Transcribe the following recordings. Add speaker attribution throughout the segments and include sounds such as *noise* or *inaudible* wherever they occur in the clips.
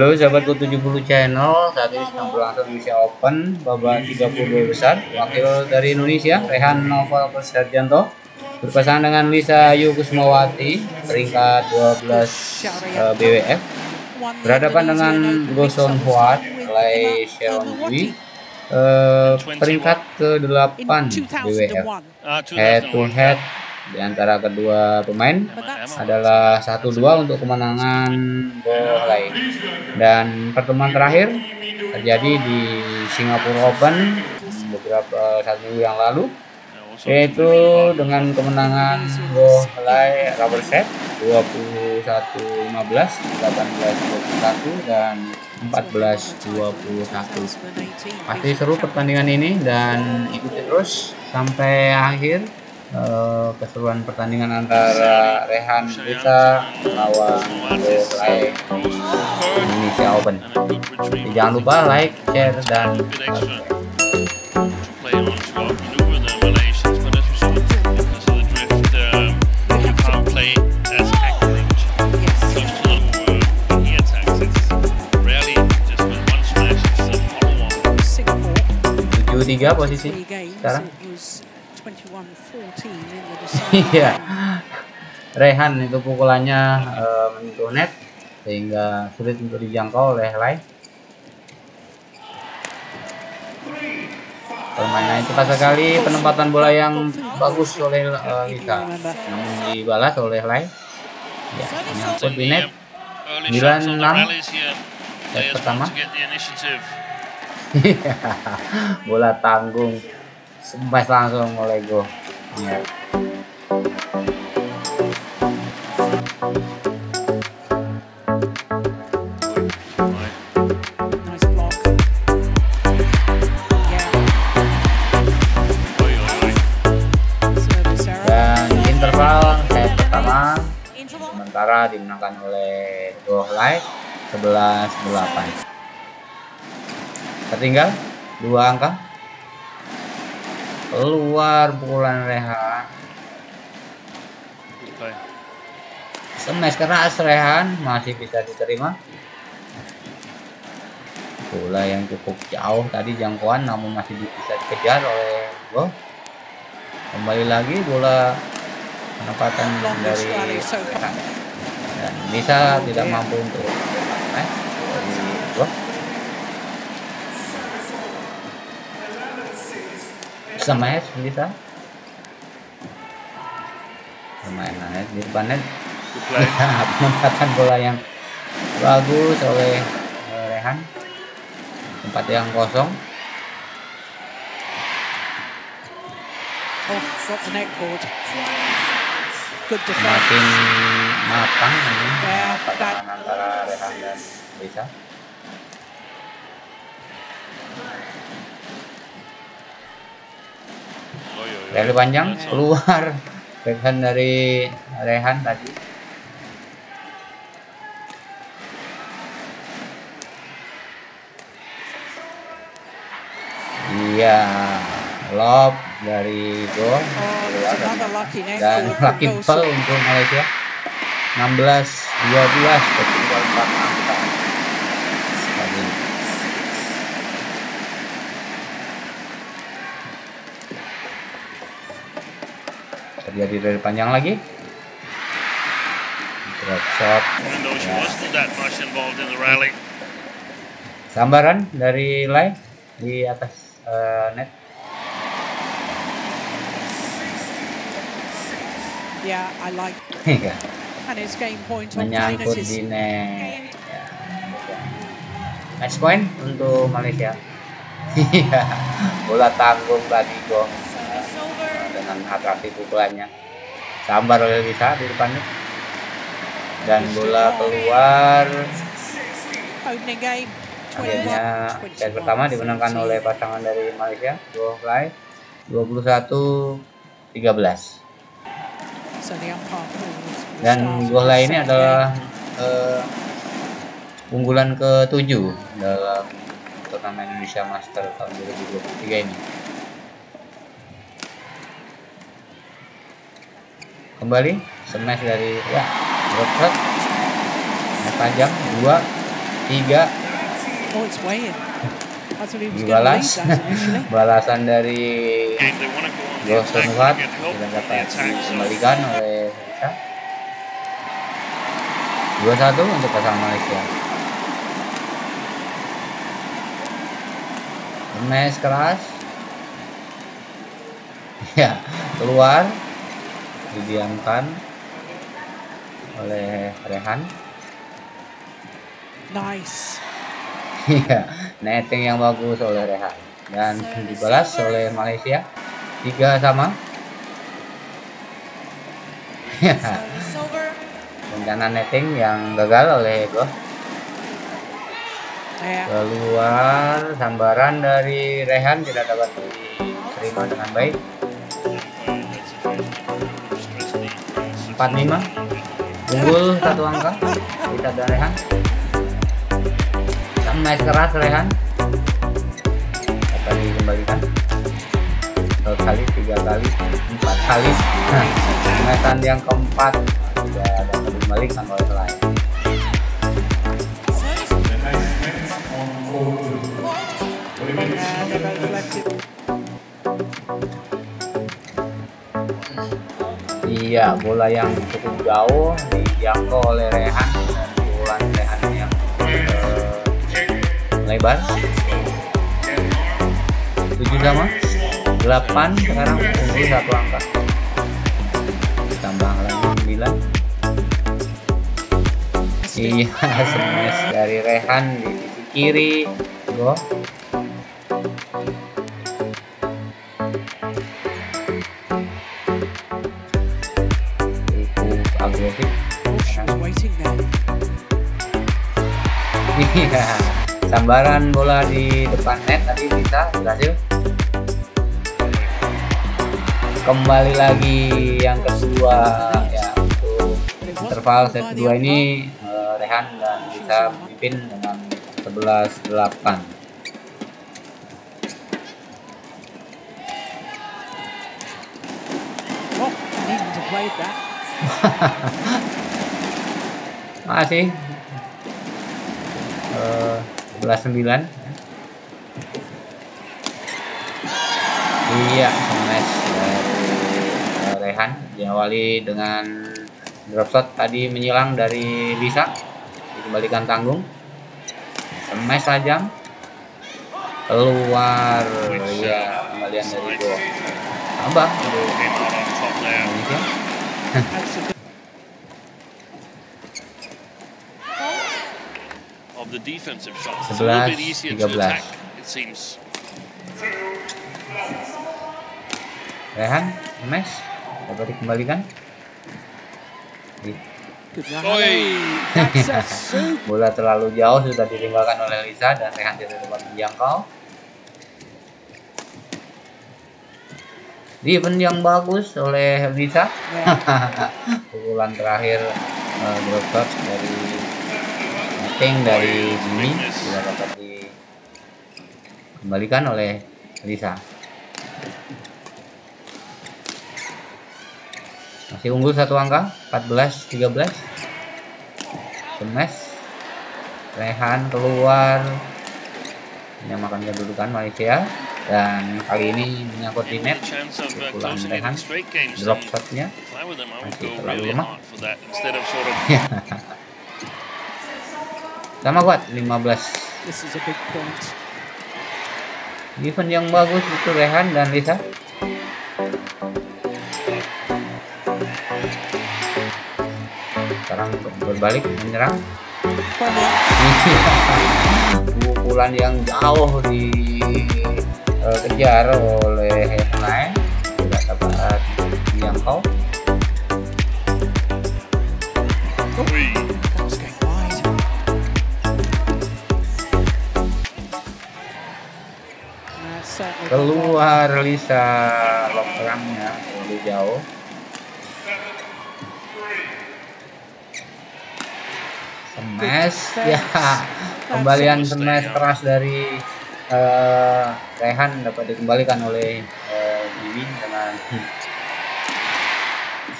Speaker 1: Halo sahabat Go70 channel, saat ini sedang berlangsung Indonesia Open babak 32 besar. Wakil dari Indonesia, Rehan Novel Persarjanto berpasangan dengan Lisa Ayu Kusmawati, peringkat 12 uh, BWF. Berhadapan dengan Goson Huat, Lai Dwi, uh, peringkat ke-8 BWF. Head to head di antara kedua pemain adalah 1-2 untuk kemenangan Bohlai. Dan pertemuan terakhir terjadi di Singapura Open beberapa saat minggu yang lalu yaitu dengan kemenangan Bohlai rubber set 21-15, 18-21 dan 14-21. Pasti seru pertandingan ini dan ikuti terus sampai akhir uh, keseruan pertandingan antara Rehan kita lawan Indonesia Open. Jadi jangan lupa like, share, dan subscribe. tiga posisi sekarang Iya. Rehan itu pukulannya uh, menyentuh net sehingga sulit untuk dijangkau oleh Lai. Permainan itu pas sekali penempatan bola yang bagus oleh uh, Lisa, namun dibalas oleh Lai. Ya, menyangkut di net. 96 set pertama. Iya. *laughs* bola tanggung smash langsung oleh Go. Ya. Sementara dimenangkan oleh Light 11-8 tertinggal dua angka. Keluar pukulan Rehan smash keras Rehan masih bisa diterima. Bola yang cukup jauh tadi jangkauan namun masih bisa dikejar oleh Go kembali lagi bola penempatan dari dan bisa tidak mampu untuk eh, dari Go bisa bisa permainannya di depannya. Penempatan bola yang bagus oleh Rehan. Tempat yang kosong. Oh, makin matang ini yeah, antara Rehan dan Lisa Rally panjang keluar backhand dari Rehan tadi. Iya, lob dari Go oh, dan lucky ball untuk Malaysia. 16 12 ketinggalan 4 terjadi dari panjang lagi. Drop shot. Ya. sambaran dari Lai di atas uh, net.
Speaker 2: Yeah I like
Speaker 1: iya. and it's game point menyangkut di net. Ya. match point untuk Malaysia. *laughs* Iya. Bola tanggung tadi gong dengan atraksi pukulannya. Sambar oleh Lisa di depannya. Dan bola keluar. Akhirnya set pertama dimenangkan oleh pasangan dari Malaysia dua fly 21 13 dan bola ini adalah uh, unggulan ke-7 dalam turnamen Indonesia Master tahun 2023 ini kembali smash dari ya drop shot panjang dua tiga.
Speaker 2: Oh,
Speaker 1: dibalas
Speaker 2: initially. *laughs*
Speaker 1: balasan dari
Speaker 3: Game, they want to go on the
Speaker 1: Gos
Speaker 3: attack,
Speaker 1: Nuhat
Speaker 3: they get help
Speaker 1: tidak dapat dikembalikan oleh Risa. 2-1 untuk pasangan Malaysia Mes keras ya keluar didiamkan oleh Rehan.
Speaker 2: Nice. *laughs*
Speaker 1: Iya, netting yang bagus oleh Rehan. Dan dibalas oleh Malaysia. Tiga sama. Ya, rencana netting yang gagal oleh Ego keluar sambaran dari Rehan tidak dapat diterima dengan baik 4-5 unggul satu angka. Kita dan Rehan. Match keras Rehan. Dapat dikembalikan. Satu kali tiga kali empat kali. Matchan yang keempat. Tidak dapat dikembalikan oleh lain Iya, bola yang cukup jauh dijangkau oleh Rehan dan pukulan Rehan yang eh, lebar. 7 sama 8 sekarang unggul satu angka. Tambah lagi 9. Iya, *laughs* smash dari Rehan di sisi kiri. Go. Iya, sambaran bola di depan net tadi bisa berhasil. Kembali lagi yang kedua ya untuk interval set kedua ini eh, Rehan dan bisa memimpin dengan 11-8.
Speaker 2: Oh, needing to play that.
Speaker 1: Masih eh 11-9. Iya, smash dari eh, Rehan diawali dengan drop shot tadi menyilang dari Bisa dikembalikan tanggung. Smash tajam keluar. Ya kembalian dari gol. Tambah. Indonesia *laughs*
Speaker 2: That's a good
Speaker 3: Of the defensive shots, it's a little bit easier to
Speaker 1: 11,
Speaker 3: attack, it seems.
Speaker 1: Rehan smash dapat dikembalikan? *laughs* Bola terlalu jauh sudah ditinggalkan oleh Lisa dan Rehan tidak dapat menjangkau Defense yang bagus oleh Lisa.
Speaker 2: Yeah. *laughs*
Speaker 1: pukulan terakhir uh, drop shot dari netting dari Jimmy tidak dapat dikembalikan oleh Lisa. Masih unggul satu angka 14 13 smash Rehan keluar. Menyamakan kedudukan Malaysia. Dan kali ini menyangkut di net.
Speaker 3: It
Speaker 1: Rehan. Drop shotnya. Masih terlalu lemah. *laughs* sama kuat 15
Speaker 2: This is a big point.
Speaker 1: Event yang bagus itu Rehan dan Lisa. Sekarang berbalik menyerang. Pukulan yang jauh dikejar oleh Headline tidak dapat dijangkau.
Speaker 3: Ui.
Speaker 1: Keluar Lisa lock serangnya terlalu jauh. Smash ya kembalian smash keras dari eh, Rehan dapat dikembalikan oleh eh, Bibi dengan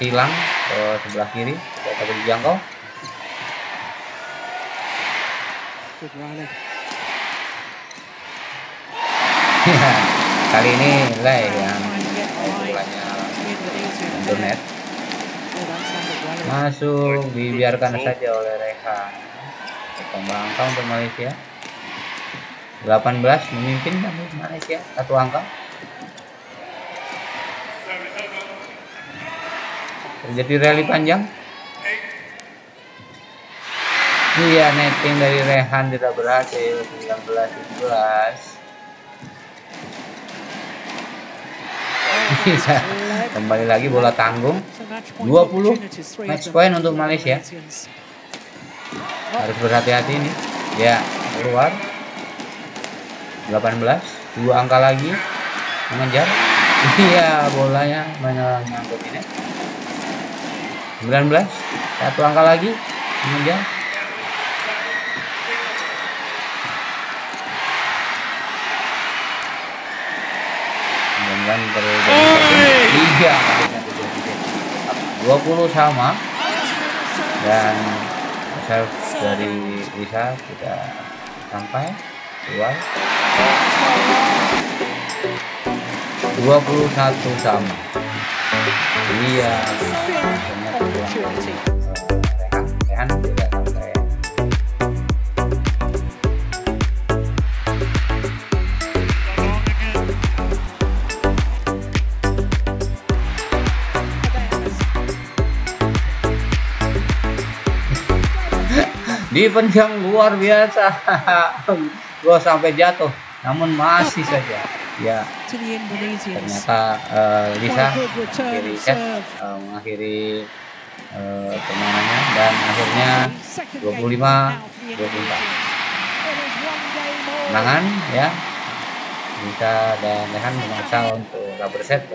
Speaker 1: silang ke sebelah kiri dapat dijangkau. Ya, kali ini Lei yang
Speaker 2: Trying to get behind
Speaker 1: pukulannya
Speaker 2: Indonesia.
Speaker 1: untuk net.
Speaker 2: That's Sambit rally.
Speaker 1: masuk dibiarkan saja oleh Rehan. Kembang angka untuk Malaysia. 18 memimpin untuk Malaysia? Satu angka. Terjadi rally panjang. Iya netting dari Rehan tidak berhasil. 19 11 kembali lagi bola tanggung.
Speaker 2: So match point
Speaker 1: 20
Speaker 2: opportunities, three of
Speaker 1: match point untuk Malaysia. Harus berhati-hati ini ya keluar. 18 dua angka lagi. Mengejar. *laughs* Iya bolanya menyangkut ini 19 satu angka lagi. Mengejar. Mudah-mudahan terjadi tiga. Dua puluh sama. Dan serve dari Lisa tidak sampai. Keluar 21 sama. Iya. ternyata defense yang luar biasa *laughs* gua sampai jatuh namun masih saja ya ternyata eh, Lisa mengakhiri set
Speaker 2: serve.
Speaker 1: eh, mengakhiri eh, permainannya dan akhirnya
Speaker 2: Second
Speaker 1: 25
Speaker 2: game now for the
Speaker 1: 24
Speaker 2: Indonesians. It is one game all.
Speaker 1: kemenangan ya Lisa dan Rehan memaksa untuk rubber set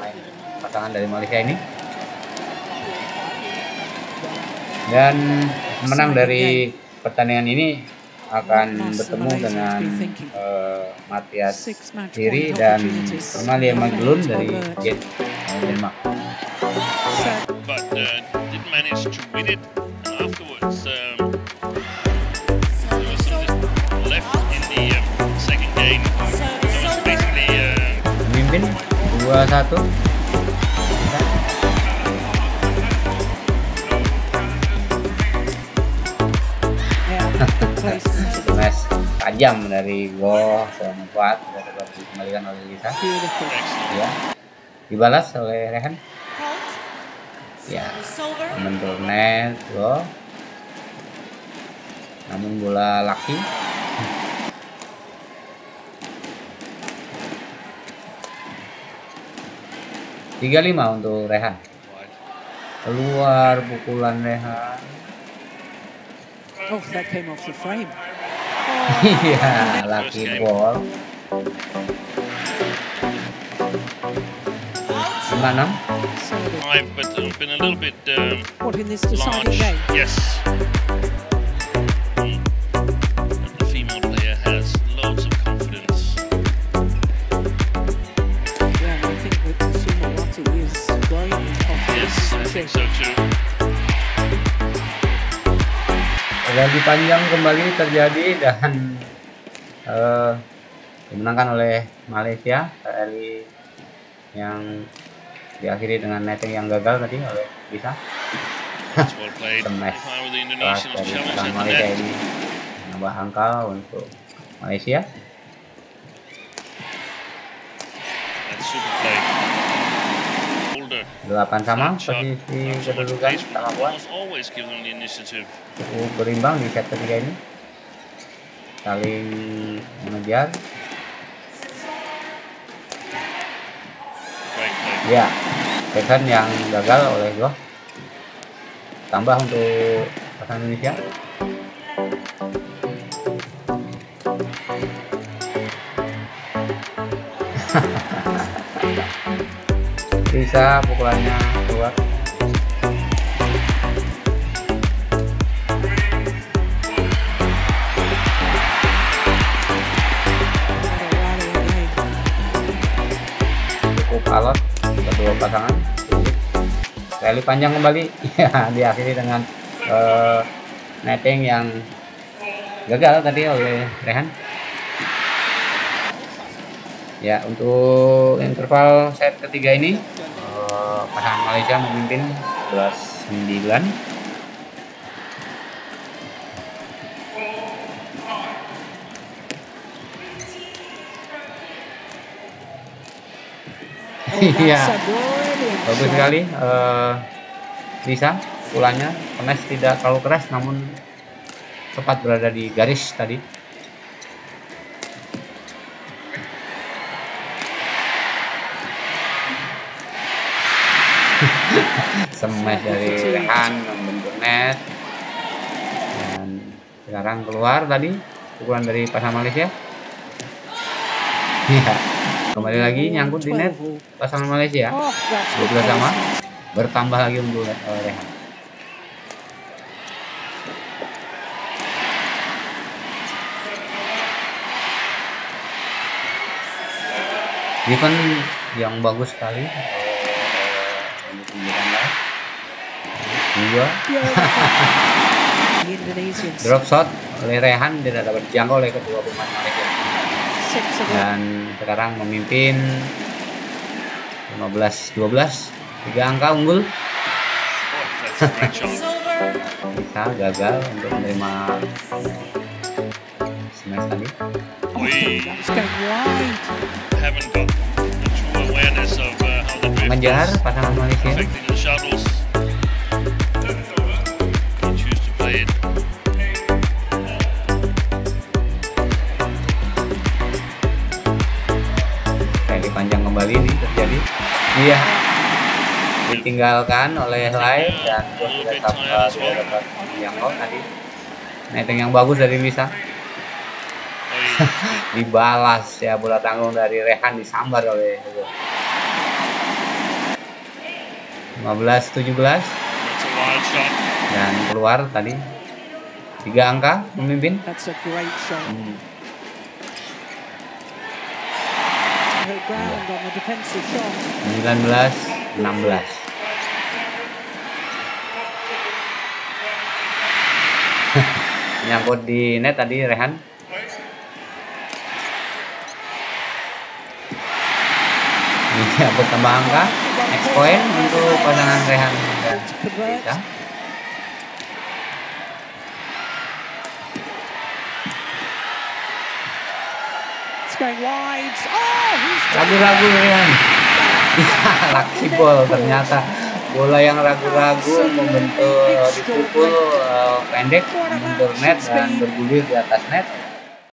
Speaker 1: main pasangan dari Malaysia ini dan menang dari pertandingan ini akan bertemu dengan eh, Matias
Speaker 2: point
Speaker 1: dan. Permalia Magelun dari Jet Denmark.
Speaker 3: But uh, didn't manage to win it. And afterwards, um, there was some left in the um, second game. So it's basically uh,
Speaker 1: Pemimpin 2-1. Tajam dari Go sempat dapat dikembalikan oleh Lisa. Ya. Dibalas oleh Rehan. Ya. Membentur net Go. Namun bola laki. Tiga lima untuk Rehan. Keluar pukulan Rehan.
Speaker 2: Oh, that came off the frame.
Speaker 1: Iya, *laughs* laki ball.
Speaker 3: But uh, been a little bit um,
Speaker 2: what in this deciding
Speaker 3: large.
Speaker 2: game?
Speaker 3: Yes.
Speaker 1: Panjang kembali terjadi dan eh, dimenangkan oleh Malaysia rally yang diakhiri dengan netting yang gagal tadi oleh Bisa
Speaker 3: Indonesians,
Speaker 1: dari
Speaker 3: the
Speaker 1: Malaysia ini menambah angka untuk Malaysia. 8 sama posisi
Speaker 3: much
Speaker 1: kedudukan sama kuat cukup berimbang di set ketiga ini. Saling mengejar. Ya Stephen yang gagal oleh Go tambah untuk pasangan Indonesia *laughs* bisa pukulannya keluar. Cukup alot kedua pasangan. Rally panjang kembali. *laughs* Ya diakhiri dengan eh, netting yang gagal tadi oleh Rehan. Ya untuk interval set ketiga ini Malaysia memimpin 11 9
Speaker 2: Oh,
Speaker 1: Iya. bagus sekali eh Lisa pulangnya. Tidak terlalu keras namun tepat berada di garis tadi smash dari Rehan membentuk net. Dan sekarang keluar tadi pukulan dari pasangan Malaysia. Ya kembali lagi nyangkut di net
Speaker 2: 12 all.
Speaker 1: pasangan Malaysia.
Speaker 2: Oh, that's
Speaker 1: dua sama. Bertambah lagi untuk eh, Rehan. Event yang bagus sekali dua.
Speaker 2: The Indonesians
Speaker 1: drop shot oleh Rehan tidak dapat dijangkau oleh kedua pemain Malaysia. Dan sekarang memimpin 15-12 tiga angka unggul.
Speaker 3: Oh, that's a great shot.
Speaker 1: bisa gagal untuk menerima smash tadi.
Speaker 3: We
Speaker 2: That's going
Speaker 1: iya. Ditinggalkan oleh Lai dan bos tidak dapat dapat dijangkau tadi. Netting yang bagus dari Lisa
Speaker 3: They, *laughs*
Speaker 1: dibalas ya bola tanggung dari Rehan disambar oleh Hugo 15 17
Speaker 3: that's a wild shot.
Speaker 1: dan keluar tadi. Tiga angka memimpin
Speaker 2: That's a great shot.
Speaker 1: Hmm, 19 16 *laughs* nyangkut di net tadi Rehan. Iya, bertambah angka. Next point untuk pasangan Rehan dan
Speaker 2: To
Speaker 1: ragu-ragu Rehan *laughs* lucky ball ternyata. Bola yang ragu-ragu membentuk dipukul eh, pendek membentur net dan bergulir di atas net